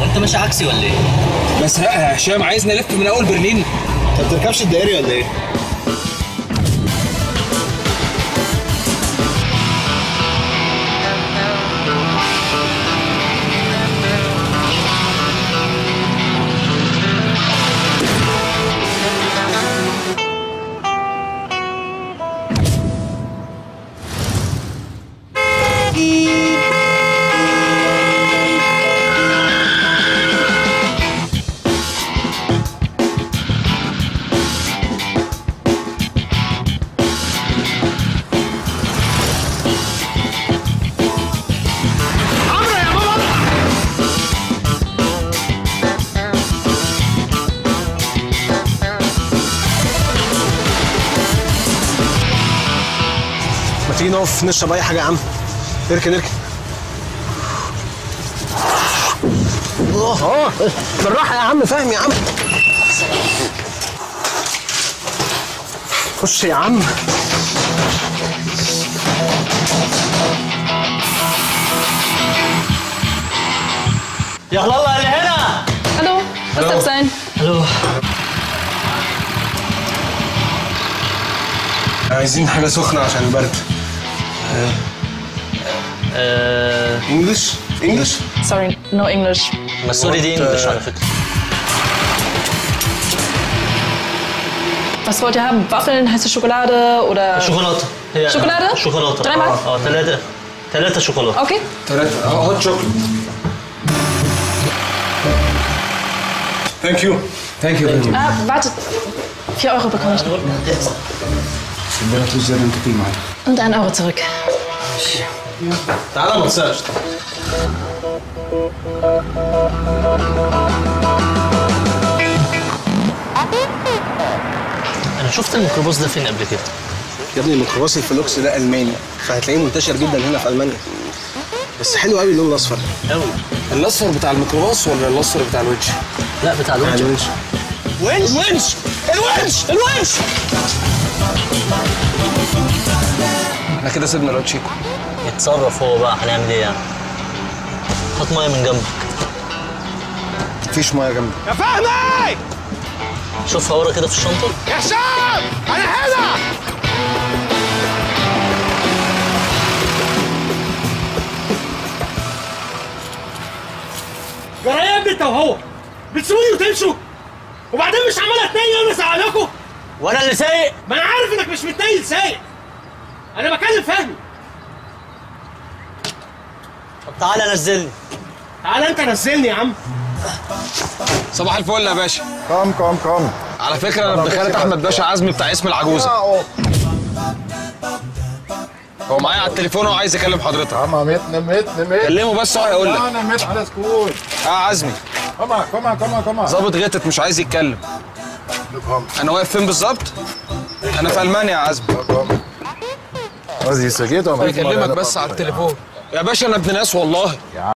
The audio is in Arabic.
وانت ماشي عكسي ولا إيه؟ بس يا هشام عايز نلف من أول برلين انت ما بتركبش الدائري ولا إيه؟ تيجي نقف نشرب اي حاجة يا عم اركن اركن آه بالراحة يا عم. فاهم يا عم. خش يا عم. يا الله اللي هنا. was darf sein? ألو. عايزين حاجة سخنة عشان البرد. آه انجلش انجلش Sorry, no English. مسوري دي انجلش على فكره Was wollt ihr haben? Waffeln, heiße Schokolade oder. شوكولاته هي شوكولاتة؟ شوكولاته Dreimal؟ اه ثلاثه ثلاثه شوكولاته Okay. ثلاثة هوت شوكليت ثانك يو ثانك يو Ah, wartet. 4 Euro bekomme ich noch. Und 1 Euro zurück. تعالى ما تنساش أنا شفت الميكروباص ده فين قبل كده؟ يا ابني الميكروباص الفلوكس ده ألماني فهتلاقيه منتشر جدا هنا في ألمانيا. بس حلو قوي اللون الأصفر. قوي الأصفر بتاع الميكروباص ولا الأصفر بتاع الوجه لا بتاع الونش الونش ونش ونش الونش الونش إحنا كده سيبنا الواد شيكو. يتصرف هو بقى هنعمل إيه يعني؟ هات ميه من جنبك. مفيش ميه جنبي يا فهمي! شوفها ورا كده في الشنطة. يا هشام أنا هنا! جرى إيه يا ابني انت وهو؟ بتسيبوني وتمشوا؟ وبعدين مش عمال اتنيل وأنا ساعدكم؟ وأنا اللي سايق؟ ما أنا عارف إنك مش متنيل سايق. أنا بكلم فهمي. طب تعالى نزلني تعالى أنت نزلني يا عم. صباح الفل يا باشا Komm, komm, komm. على فكرة أنا ابن خالة أحمد باشا عزمي بتاع اسم العجوزة هو معايا على التليفون وعايز يكلم حضرتك nimm mit, nimm mit. كلمه بس هو هيقول لك Ja, nimm mit, alles gut. آه عزمي komm mal, komm mal. ظابط غتت مش عايز يتكلم أنا واقف فين بالظبط أنا في ألمانيا يا عزمي komm. Was siehst du, geht doch mal. يكلمك بس على التليفون يا باشا أنا ابن ناس والله